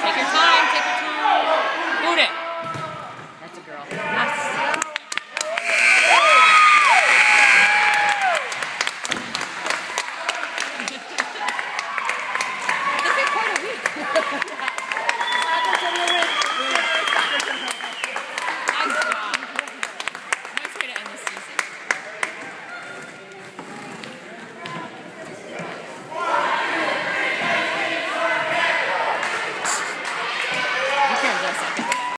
Take your time, take your time. Boot it. That's a girl. Yes. this is quite a week.